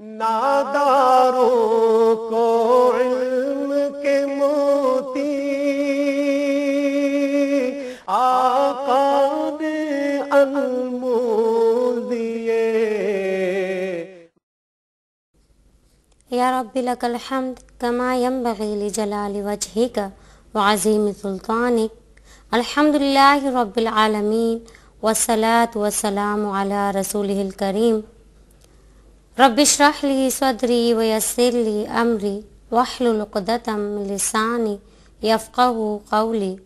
नादारों को इल्म के मोती आका ने अनमोल दिए या रब्बी लकल हम्द कमा यंबगी लिजलाली वजहिक व अज़ीम सुल्तानिक अल्हम्दुलिल्लाहि रब्बिल आलमीन वस्सलातु वस्सलामु अला रसूलिहिल करीम रब्बि इश्रह ली सदरी व यस्सिर ली अमरी वहलुल उक़दतम मिन लिसानी यफ़क़हू क़ौली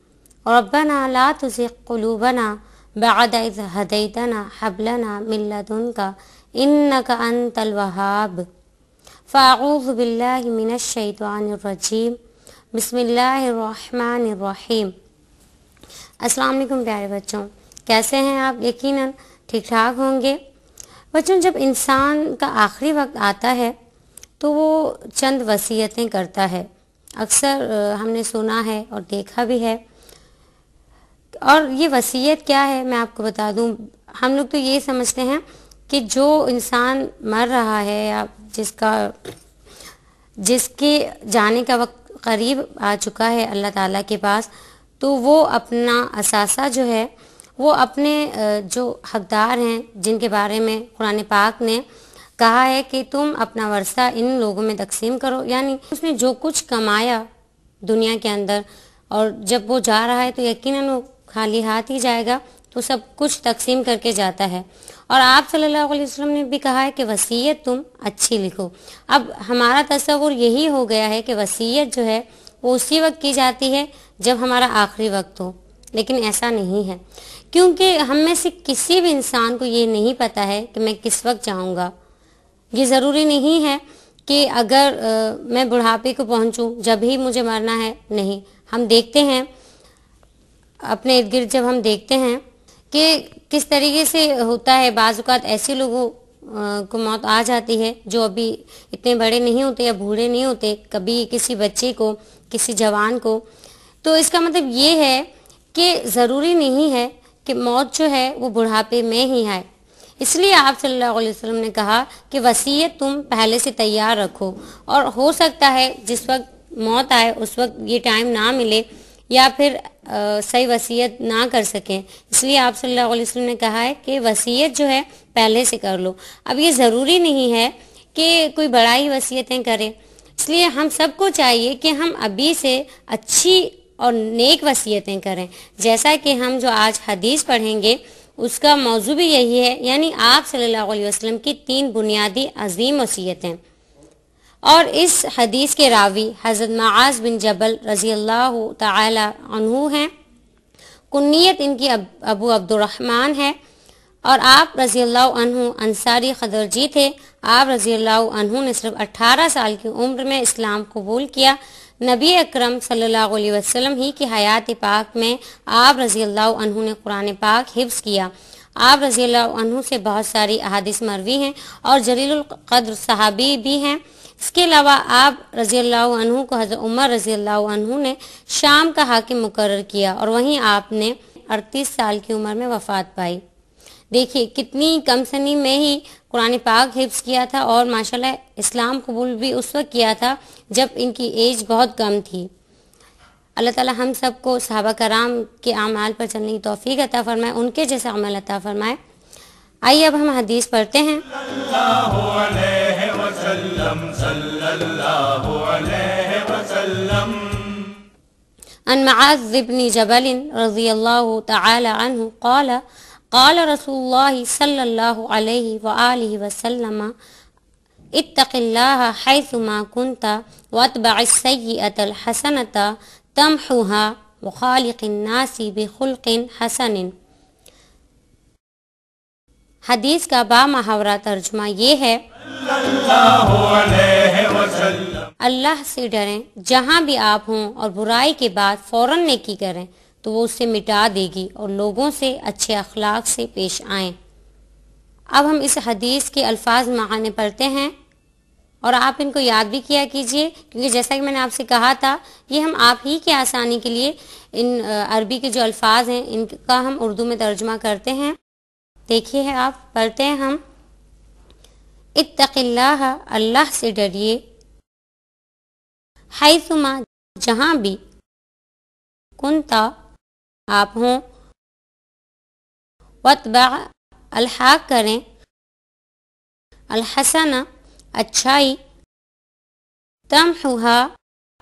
रब्बना ला तुज़िग़ क़ुलूबना बअद इज़ हदैतना हब लना मिन लदुनका इन्नका अंतल वहाब फ़ाऊज़ बिल्लाहि मिनश शैतानिर रजीम बिस्मिल्लाहिर्रहमानिर्रहीम अस्सलाम वालेकुम प्यारे बच्चों। कैसे हैं आप? यकीनन ठीक ठाक होंगे। बच्चों, जब इंसान का आखिरी वक्त आता है तो वो चंद वसीयतें करता है। अक्सर हमने सुना है और देखा भी है। और ये वसीयत क्या है, मैं आपको बता दूँ। हम लोग तो ये समझते हैं कि जो इंसान मर रहा है या जिसका, जिसके जाने का वक्त करीब आ चुका है अल्लाह ताला के पास तो वो अपना असासा जो है वो अपने जो हकदार हैं, जिनके बारे में कुरान पाक ने कहा है कि तुम अपना वर्षा इन लोगों में तकसीम करो। यानी उसने जो कुछ कमाया दुनिया के अंदर, और जब वो जा रहा है तो यकीनन वो खाली हाथ ही जाएगा तो सब कुछ तकसीम करके जाता है। और आप सल्लल्लाहु अलैहि वसल्लम ने भी कहा है कि वसीयत तुम अच्छी लिखो। अब हमारा तस्वुर यही हो गया है कि वसीयत जो है, वो उसी वक्त की जाती है जब हमारा आखिरी वक्त हो। लेकिन ऐसा नहीं है। क्योंकि हम में से किसी भी इंसान को ये नहीं पता है कि मैं किस वक्त जाऊँगा। ये ज़रूरी नहीं है कि अगर आ, मैं बुढ़ापे को पहुंचूं जब ही मुझे मरना है नहीं। हम देखते हैं अपने इर्द गिर्द जब हम देखते हैं कि किस तरीके से होता है। बाज़ात ऐसे लोगों को मौत आ जाती है जो अभी इतने बड़े नहीं होते या बूढ़े नहीं होते कभी किसी बच्चे को किसी जवान को। तो इसका मतलब ये है कि ज़रूरी नहीं है कि मौत जो है वो बुढ़ापे में ही आए इसलिए आप सल्लल्लाहु अलैहि वसल्लम ने कहा कि वसीयत तुम पहले से तैयार रखो और हो सकता है जिस वक्त मौत आए उस वक्त ये टाइम ना मिले या फिर आ, सही वसीयत ना कर सकें। इसलिए आप सल्लल्लाहु अलैहि वसल्लम ने कहा है कि वसीयत जो है पहले से कर लो। अब ये ज़रूरी नहीं है कि कोई बड़ा ही वसीयतें करें। इसलिए हम सबको चाहिए कि हम अभी से अच्छी और नेक वसीयतें करें। जैसा कि हम जो आज हदीस पढ़ेंगे उसका मौजू भी यही है यानी आप सल्लल्लाहु अलैहि वसल्लम की तीन बुनियादी अजीम वसीयतें। और इस हदीस के रावी हज़रत माज बिन जबल रज़ी अल्लाह तहु हैं। कुन्नीत इनकी अब, अबू अब्दुलरहमान है। और आप रज़ी अल्लाह अंसारी खदरजी थे। आप रज़ी अल्लाह ने सिर्फ़ 18 साल की उम्र में इस्लाम कबूल किया। नबी अकरम सल्लल्लाहु अलैहि वसल्लम ही की हयात पाक में आप रज़ी अल्लाह ने कुरान पाक हिफ्स किया। आप रज़ी अल्लाह से बहुत सारी अहादिस मरवी हैं और जलील कद्र सहाबी भी हैं। इसके अलावा आप रज़ी अल्लाह को हज़रत उमर रज़ी अल्लाह ने शाम का हाकिम मुकर किया और वहीं आपने अड़तीस साल की उम्र में वफात पाई। देखिए कितनी कम सनी में ही कुरान पाक हिफ्स किया था और माशाल्लाह इस्लाम कबूल भी उस वक्त किया था जब इनकी एज बहुत कम थी। अल्लाह ताला हम सबको सहाबा कराम के अमाल पर चलने की तोफ़ी अता फरमाए उनके जैसे अमल अता फरमाए। आइए अब हम हदीस पढ़ते हैं। अन मआज़ इब्न जबल रज़ी अल्लाह तआला अन्हु क़ाल क़ाल रसूलुल्लाह सल्लल्लाहु अलैहि व आलिहि वसल्लम इत्तक़िल्लाह हैथुमा कुन्ता वतबअ सय्यिअतल हसनता तमहुहा व खालिक़िन नासी हदीस का बा मुहावरा तर्जुमा ये है अल्लाह से डरें जहाँ भी आप हों और बुराई के बाद फ़ौरन नेकी करें तो वो उससे मिटा देगी और लोगों से अच्छे अखलाक से पेश आए। अब हम इस हदीस के अल्फाज माने पढ़ते हैं और आप इनको याद भी किया कीजिए, क्योंकि जैसा कि मैंने आपसे कहा था, ये हम आप ही की आसानी के लिए इन अरबी के जो अल्फाज हैं, इनका हम उर्दू में तर्जमा करते हैं। देखिए है आप, पढ़ते हैं हम। इत्तक़िल्लाह, अल्लाह से डरिए। हैसुमा जहाँ भी कुंता आप हों। अलहाक करें। अलहसना अच्छाई। तमहुहा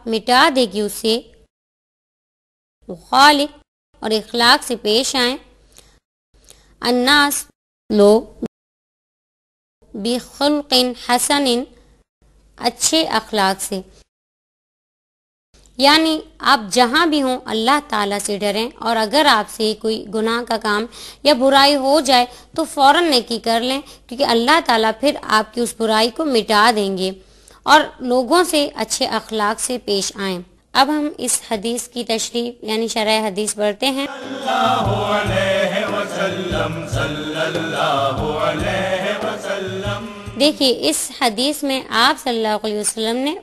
मिटा देगी उसे। खालिक और इखलाक से पेश आए। अन्नास लोग बेखुल्किन हसन अच्छे अखलाक से। यानी आप जहाँ भी हों अल्लाह ताला से डरें और अगर आपसे कोई गुनाह का काम या बुराई हो जाए तो फ़ौरन नेकी कर लें क्योंकि अल्लाह ताला फिर आपकी उस बुराई को मिटा देंगे और लोगों से अच्छे अखलाक से पेश आए। अब हम इस हदीस की तशरीफ़ यानी शरह हदीस पढ़ते हैं। देखिए इस हदीस में आप सल्लल्लाहु अलैहि वसल्लम ने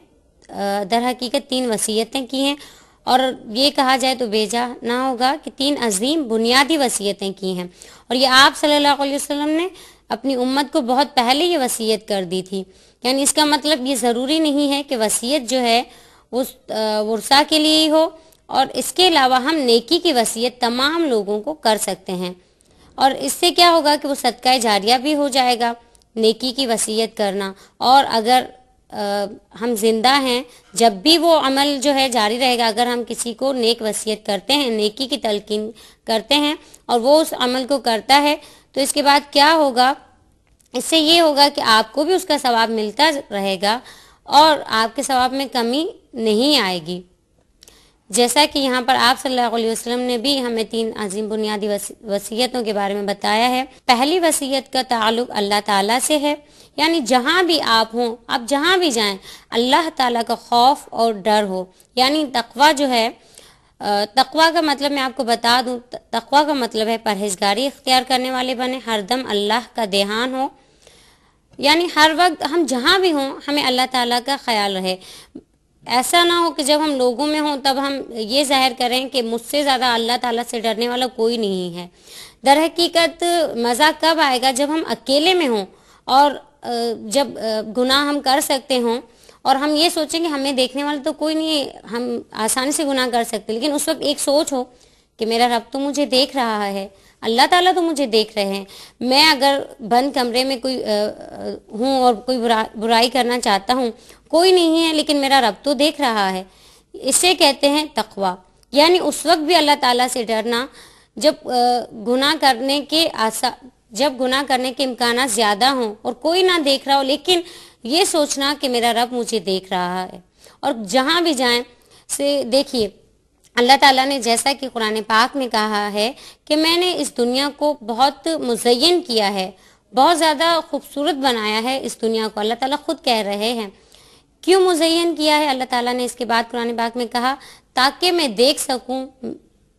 दर हकीकत तीन वसीयतें की हैं। और ये कहा जाए तो बेजा ना होगा कि तीन अजीम बुनियादी वसीयतें की हैं। और ये आप सल्लल्लाहु अलैहि वसल्लम ने अपनी उम्मत को बहुत पहले ये वसीयत कर दी थी। यानी इसका मतलब ये ज़रूरी नहीं है कि वसीयत जो है उस वर्षा के लिए ही हो। और इसके अलावा हम नेकी की वसीयत तमाम लोगों को कर सकते हैं। और इससे क्या होगा कि वो सदका जारिया भी हो जाएगा नेकी की वसीयत करना। और अगर आ, हम ज़िंदा हैं जब भी वो अमल जो है जारी रहेगा अगर हम किसी को नेक वसीयत करते हैं नेकी की तलकीन करते हैं और वो उस अमल को करता है तो इसके बाद क्या होगा? इससे ये होगा कि आपको भी उसका सवाब मिलता रहेगा और आपके सवाब में कमी नहीं आएगी। जैसा कि यहाँ पर आप सल्लल्लाहु अलैहि वसल्लम ने भी हमें तीन अजीम बुनियादी वसीयतों के बारे में बताया है। पहली वसीयत का ताल्लुक अल्लाह ताला से है। यानी जहाँ भी आप हों, आप जहाँ भी जाएँ, अल्लाह ताला का खौफ और डर हो। यानी तकवा जो है तकवा का मतलब मैं आपको बता दूँ तकवा का मतलब है परहेजगारी इख्तियार करने वाले बने हरदम अल्लाह का देहान हो। यानी हर वक्त हम जहाँ भी हों, हमें अल्लाह ताला का ख्याल रहे। ऐसा ना हो कि जब हम लोगों में हों, तब हम ये ज़ाहिर करें कि मुझसे ज़्यादा अल्लाह ताला से डरने वाला कोई नहीं है। दर हकीकत मज़ा कब आएगा जब हम अकेले में हों, और जब गुनाह हम कर सकते हों और हम ये सोचें कि हमें देखने वाला तो कोई नहीं हम आसानी से गुनाह कर सकते लेकिन उस वक्त एक सोच हो कि मेरा रब तो मुझे देख रहा है अल्लाह ताला तो मुझे देख रहे हैं। मैं अगर बंद कमरे में कोई हूँ और कोई बुरा, बुराई करना चाहता हूँ कोई नहीं है लेकिन मेरा रब तो देख रहा है। इसे कहते हैं तकवा। यानी उस वक्त भी अल्लाह ताला से डरना जब गुनाह करने के आसा जब गुनाह करने के इम्कान ज़्यादा हों और कोई ना देख रहा हो, लेकिन ये सोचना कि मेरा रब मुझे देख रहा है। और जहाँ भी जाएँ, से देखिए, अल्लाह ताला ने जैसा कि कुरान पाक में कहा है कि मैंने इस दुनिया को बहुत मुजयन किया है, बहुत ज़्यादा खूबसूरत बनाया है इस दुनिया को। अल्लाह ताला खुद कह रहे हैं। क्यों मुजयन किया है? अल्लाह ताला ने इसके बाद कुरान पाक में कहा, ताकि मैं देख सकूँ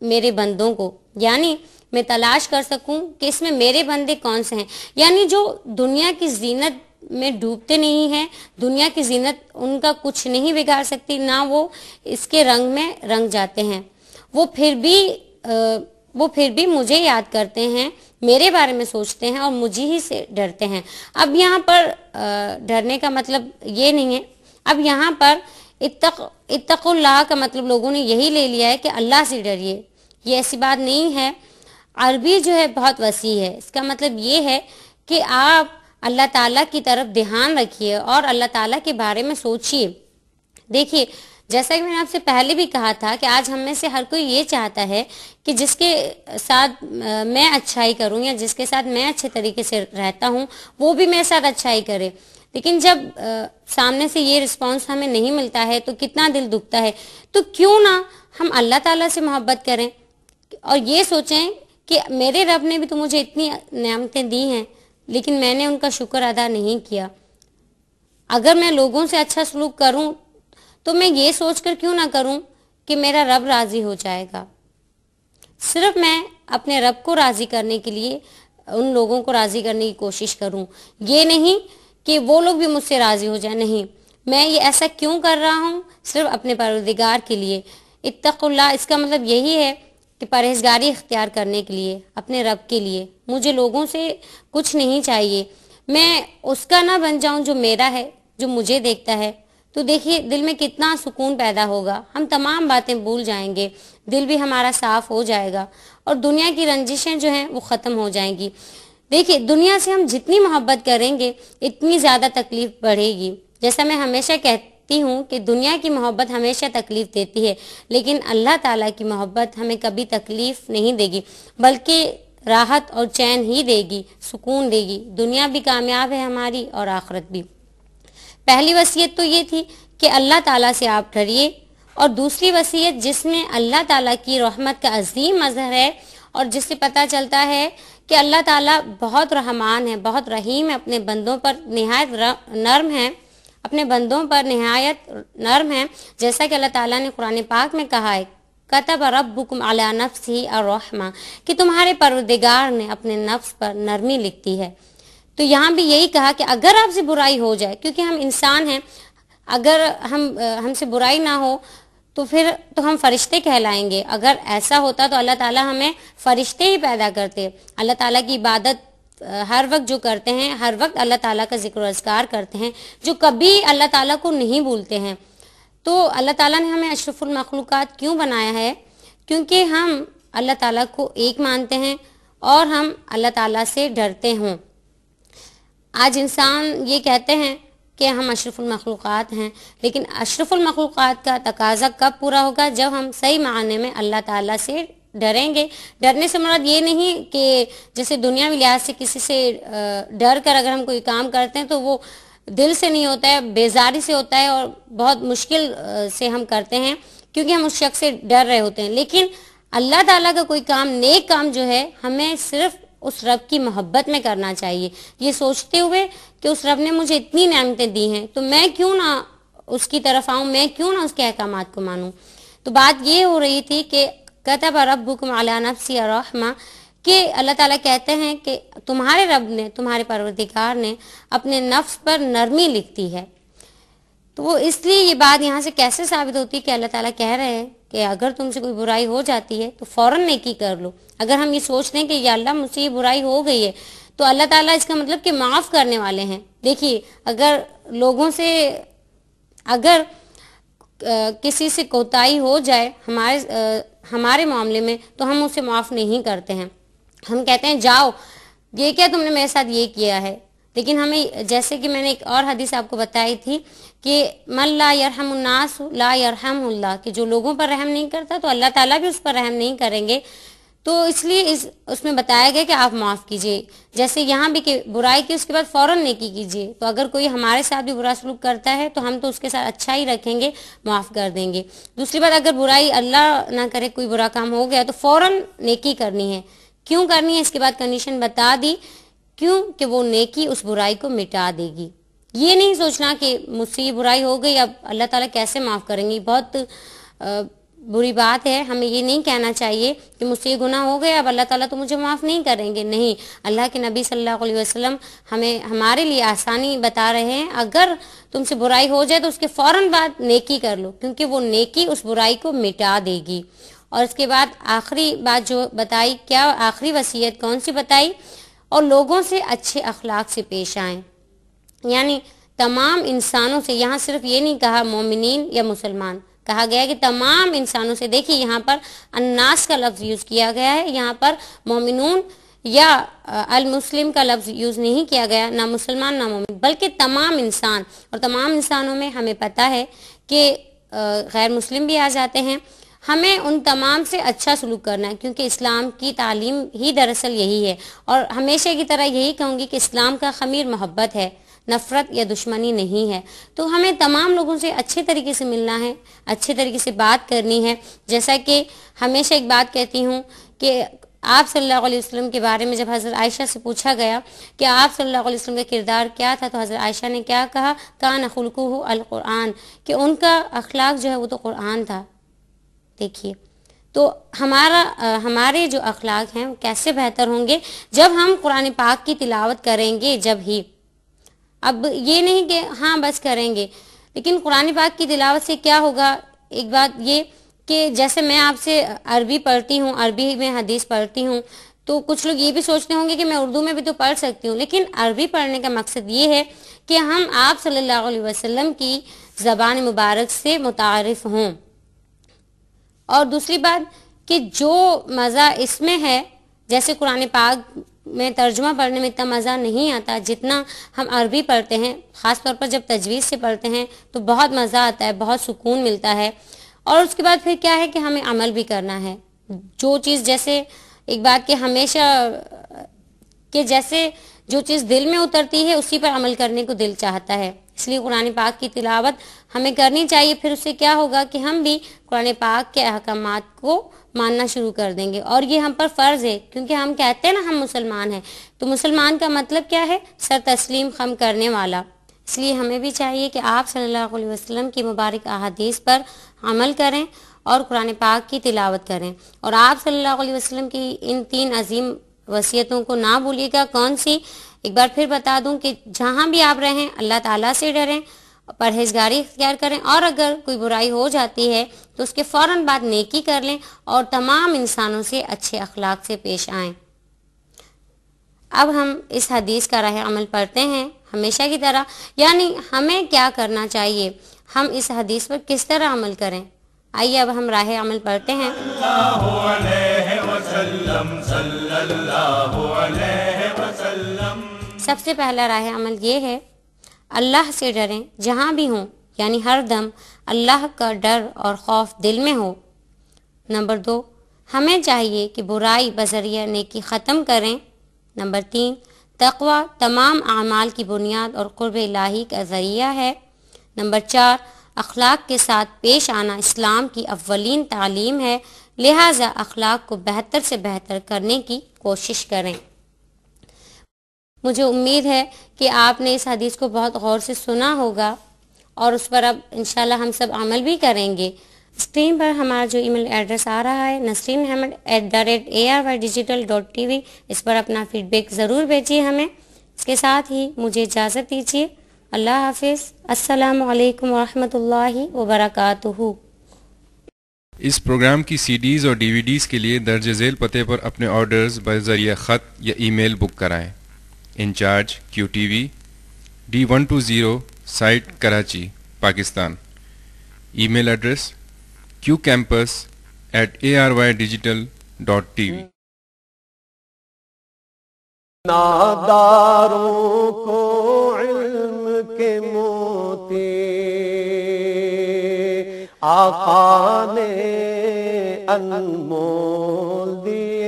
मेरे बंदों को। यानी मैं तलाश कर सकूँ कि इसमें मेरे बंदे कौन से हैं? यानी जो दुनिया की जीनत में डूबते नहीं हैं दुनिया की जीनत उनका कुछ नहीं बिगाड़ सकती ना वो इसके रंग में रंग जाते हैं। वो फिर भी आ, वो फिर भी मुझे याद करते हैं मेरे बारे में सोचते हैं और मुझे ही से डरते हैं। अब यहाँ पर डरने का मतलब ये नहीं है। अब यहाँ पर इतक इतकुल्लाह का मतलब लोगों ने यही ले लिया है कि अल्लाह से डरिए। ये ऐसी बात नहीं है अरबी जो है बहुत वसी है। इसका मतलब ये है कि आप अल्लाह ताला की तरफ़ ध्यान रखिए और अल्लाह ताला के बारे में सोचिए। देखिए जैसा कि मैंने आपसे पहले भी कहा था कि आज हम में से हर कोई ये चाहता है कि जिसके साथ मैं अच्छाई करूँ या जिसके साथ मैं अच्छे तरीके से रहता हूँ वो भी मेरे साथ अच्छाई करे। लेकिन जब आ, सामने से ये रिस्पांस हमें नहीं मिलता है तो कितना दिल दुखता है। तो क्यों ना हम अल्लाह ताला से मोहब्बत करें और ये सोचें कि मेरे रब ने भी तो मुझे इतनी नियामतें दी हैं, लेकिन मैंने उनका शुक्र अदा नहीं किया। अगर मैं लोगों से अच्छा सलूक करूँ तो मैं ये सोचकर क्यों ना करूँ कि मेरा रब राज़ी हो जाएगा? सिर्फ़ मैं अपने रब को राज़ी करने के लिए, उन लोगों को राज़ी करने की कोशिश करूँ। ये नहीं कि वो लोग भी मुझसे राज़ी हो जाए, नहीं। मैं ये ऐसा क्यों कर रहा हूँ? सिर्फ़ अपने परवरदिगार के लिए। इत्तकुल्ला, इसका मतलब यही है कि परहेजगारी इख्तियार करने के लिए, अपने रब के लिए। मुझे लोगों से कुछ नहीं चाहिए। मैं उसका ना बन जाऊँ जो मेरा है, जो मुझे देखता है। तो देखिए, दिल में कितना सुकून पैदा होगा। हम तमाम बातें भूल जाएँगे। दिल भी हमारा साफ़ हो जाएगा और दुनिया की रंजिशें जो हैं, वो ख़त्म हो जाएँगी। देखिए, दुनिया से हम जितनी मोहब्बत करेंगे, इतनी ज़्यादा तकलीफ़ बढ़ेगी। जैसा मैं हमेशा कहती हूँ कि दुनिया की मोहब्बत हमेशा तकलीफ़ देती है, लेकिन अल्लाह ताला की मोहब्बत हमें कभी तकलीफ़ नहीं देगी, बल्कि राहत और चैन ही देगी, सुकून देगी। दुनिया भी कामयाब है हमारी और आखरत भी। पहली वसीयत तो ये थी कि अल्लाह ताला से आप डरिए, और दूसरी वसीयत जिसमें अल्लाह ताला की रहमत का अजीम मजहर है, और जिससे पता चलता है कि अल्लाह ताला बहुत रहमान है, बहुत रहीम है, अपने बंदों पर नहायत नर्म है। अपने बंदों पर नहायत नर्म है। जैसा कि अल्लाह ताला ने कुरान पाक में कहा है, कतब रबुकुम अला नफ्स रहमा कि तुम्हारे परवदिगार ने अपने नफ्स पर नरमी लिखती है। तो यहाँ भी यही कहा कि अगर आपसे बुराई हो जाए, क्योंकि हम इंसान हैं, अगर हम, हमसे बुराई ना हो तो फिर तो हम फरिश्ते कहलाएँगे। अगर ऐसा होता तो अल्लाह ताला हमें फरिश्ते ही पैदा करते। अल्लाह ताला की इबादत हर वक्त जो करते हैं, हर वक्त अल्लाह ताला का ज़िक्र अजगार करते हैं, जो कभी अल्लाह ताला को नहीं भूलते हैं। तो अल्लाह ताला ने हमें अशरफुल मखलूक़ात क्यों बनाया है? क्योंकि हम अल्लाह ताला को एक मानते हैं और हम अल्लाह ताला से डरते हों। आज इंसान ये कहते हैं कि हम अशरफुल मखलूक़ात हैं, लेकिन अशरफुल मखलूक़ात का तकाजा कब पूरा होगा? जब हम सही मायने में अल्लाह ताला से डरेंगे। डरने से मरद ये नहीं कि जैसे दुनिया में लिहाज से किसी से डर कर अगर हम कोई काम करते हैं तो वो दिल से नहीं होता है, बेजारी से होता है और बहुत मुश्किल से हम करते हैं क्योंकि हम उस शख्स से डर रहे होते हैं। लेकिन अल्लाह ताला का कोई काम, नेक काम जो है, हमें सिर्फ़ उस रब की मोहब्बत में करना चाहिए। ये सोचते हुए कि उस रब ने मुझे इतनी नियामतें दी हैं तो मैं क्यों ना उसकी तरफ़ आऊँ, मैं क्यों ना उसके अहकाम को मानूं? तो बात ये हो रही थी कि कतब रबुकुम अला नफसी रहमा कि अल्लाह ताला कहते हैं कि तुम्हारे रब ने, तुम्हारे परवरदिगार ने अपने नफ्स पर नरमी लिखती है। तो वो इसलिए ये बात यहाँ से कैसे साबित होती है कि अल्लाह ताला कह रहे हैं कि अगर तुमसे कोई बुराई हो जाती है तो फ़ौरन नेकी कर लो। अगर हम ये सोचते हैं कि अल्लाह मुझसे ये बुराई हो गई है तो अल्लाह ताला इसका मतलब कि माफ़ करने वाले हैं। देखिए, अगर लोगों से, अगर किसी से कोताही हो जाए हमारे आ, हमारे मामले में तो हम उसे माफ़ नहीं करते हैं। हम कहते हैं जाओ ये क्या तुमने मेरे साथ ये किया है? लेकिन हमें जैसे कि मैंने एक और हदीस आपको बताई थी कि मन ला यरहमनास ला यरहमुल्लाह कि जो लोगों पर रहम नहीं करता तो अल्लाह ताला भी उस पर रहम नहीं करेंगे। तो इसलिए इस उसमें बताया गया कि आप माफ़ कीजिए। जैसे यहाँ भी कि बुराई की उसके बाद फ़ौरन नेकी कीजिए। तो अगर कोई हमारे साथ भी बुरा सलूक करता है तो हम तो उसके साथ अच्छा ही रखेंगे माफ़ कर देंगे। दूसरी बात अगर बुराई अल्लाह ना करे कोई बुरा काम हो गया तो फ़ौरन नेकी करनी है। क्यों करनी है? इसके बाद कंडीशन बता दी। क्यों? कि वो नेकी उस बुराई को मिटा देगी। ये नहीं सोचना कि मुझसे ये बुराई हो गई अब अल्लाह ताला कैसे माफ़ करेंगी? बहुत आ, बुरी बात है, हमें ये नहीं कहना चाहिए कि मुझसे ये गुना हो गया, अब अल्लाह ताला तो मुझे माफ़ नहीं करेंगे। नहीं, अल्लाह के नबी सल्लल्लाहु अलैहि वसल्लम हमें, हमारे लिए आसानी बता रहे हैं। अगर तुमसे बुराई हो जाए तो उसके फ़ौरन बाद नेकी कर लो, क्योंकि वो नेकी उस बुराई को मिटा देगी। और उसके बाद आखिरी बात जो बताई, क्या आखिरी वसीयत कौन सी बताई? और लोगों से अच्छे अखलाक से पेश आए। यानी तमाम इंसानों से, यहाँ सिर्फ़ ये नहीं कहा मोमिन या मुसलमान कहा गया कि तमाम इंसानों से देखिए, यहाँ पर अन्नास का लफ्ज़ यूज़ किया गया है। यहाँ पर मोमिनून या अल मुस्लिम का लफ्ज़ यूज़ नहीं किया गया, ना मुसलमान, ना मोमिन, बल्कि तमाम इंसान, और तमाम इंसानों में हमें पता है कि गैर मुस्लिम भी आ जाते हैं। हमें उन तमाम से अच्छा सलूक करना है, क्योंकि इस्लाम की तालीम ही दरअसल यही है। और हमेशा की तरह यही कहूँगी कि इस्लाम का खमीर मोहब्बत है। नफ़रत या दुश्मनी नहीं है। तो हमें तमाम लोगों से अच्छे तरीके से मिलना है अच्छे तरीके से बात करनी है। जैसा कि हमेशा एक बात कहती हूँ कि आप सल्लल्लाहु अलैहि वसल्लम के बारे में जब हज़रत आयशा से पूछा गया कि आप सल्लल्लाहु अलैहि वसल्लम का किरदार क्या था तो हज़रत आयशा ने क्या कहा? कान अल कुरान कि उनका अखलाक जो है वो तो कुरान था। देखिए तो हमारा आ, हमारे जो अखलाक हैं वो कैसे बेहतर होंगे? जब हम कुरान पाक की तिलावत करेंगे जब ही अब ये नहीं कि हाँ बस करेंगे। लेकिन कुरान पाक की तिलावत से क्या होगा? एक बात ये कि जैसे मैं आपसे अरबी पढ़ती हूँ, अरबी में हदीस पढ़ती हूँ तो कुछ लोग ये भी सोचते होंगे कि मैं उर्दू में भी तो पढ़ सकती हूँ। लेकिन अरबी पढ़ने का मकसद ये है कि हम आप सल्लल्लाहु अलैहि वसल्लम की ज़बान मुबारक से मुतारफ़ हों। और दूसरी बात कि जो मज़ा इसमें है जैसे कुरान पाक में तर्जुमा पढ़ने में इतना मज़ा नहीं आता जितना हम अरबी पढ़ते हैं ख़ास तौर पर जब तजवीज़ से पढ़ते हैं तो बहुत मज़ा आता है, बहुत सुकून मिलता है। और उसके बाद फिर क्या है कि हमें अमल भी करना है। जो चीज़ जैसे, एक बात कि हमेशा, के जैसे जो चीज़ दिल में उतरती है, उसी पर अमल करने को दिल चाहता है। इसलिए कुरान पाक की तिलावत हमें करनी चाहिए, फिर उससे क्या होगा कि हम भी कुरान पाक के अहकाम को मानना शुरू कर देंगे। और ये हम पर फ़र्ज़ है, क्योंकि हम कहते हैं ना, हम मुसलमान हैं। तो मुसलमान का मतलब क्या है? सर तस्लीम खम करने वाला। इसलिए हमें भी चाहिए कि आप सल्लल्लाहु अलैहि वसल्लम की मुबारक अहादीस पर अमल करें और कुरान पाक की तिलावत करें। और आप सल्लल्लाहु अलैहि वसल्लम की इन तीन अजीम वसीयतों को ना भूलिएगा। कौन सी? एक बार फिर बता दूँ कि जहाँ भी आप रहें, अल्लाह ताला से डरें, परहेजगारी इख्तियार करें और अगर कोई बुराई हो जाती है तो उसके फ़ौरन बाद नेकी कर लें और तमाम इंसानों से अच्छे अखलाक से पेश आएँ। अब हम इस हदीस का राह अमल पढ़ते हैं हमेशा की तरह। यानी हमें क्या करना चाहिए? हम इस हदीस पर किस तरह अमल करें? आइए अब हम राह अमल पढ़ते हैं। सबसे पहला राह अमल ये है, अल्लाह से डरें, जहाँ भी हों, यानी हर दम, अल्लाह का डर और खौफ दिल में हो। नंबर दो, हमें चाहिए कि बुराई, बजरिया, नेकी ख़त्म करें। नंबर तीन, तकवा तमाम अमाल की बुनियाद और क़ुरब इलाही का ज़रिया है। नंबर चार अखलाक के साथ पेश आना इस्लाम की अव्वलीन तालीम है, लिहाजा अखलाक को बेहतर से बेहतर करने की कोशिश करें। मुझे उम्मीद है कि आपने इस हदीस को बहुत गौर से सुना होगा, और उस पर अब इंशाल्लाह हम सब अमल भी करेंगे। स्क्रीन पर हमारा जो ईमेल एड्रेस आ रहा है, Nasreen Ahmed at the rate A R Y digital dot T V इस पर अपना फीडबैक ज़रूर भेजिए हमें। इसके साथ ही मुझे इजाज़त दीजिए। अल्लाह हाफिज़ असलकम वरहमतुल्लाहि वबरकातुहू। इस प्रोग्राम की सीडीज़ और डीवीडीज़ के लिए दर्ज झेल पते पर अपने ऑर्डर्स बजरिया ख़त या ईमेल बुक कराएँ। Incharge Q T V D one two zero site Karachi Pakistan. Email address Q campus at A R Y digital dot T V नादारों को इल्म के मोती। आका ने अनमोल दिए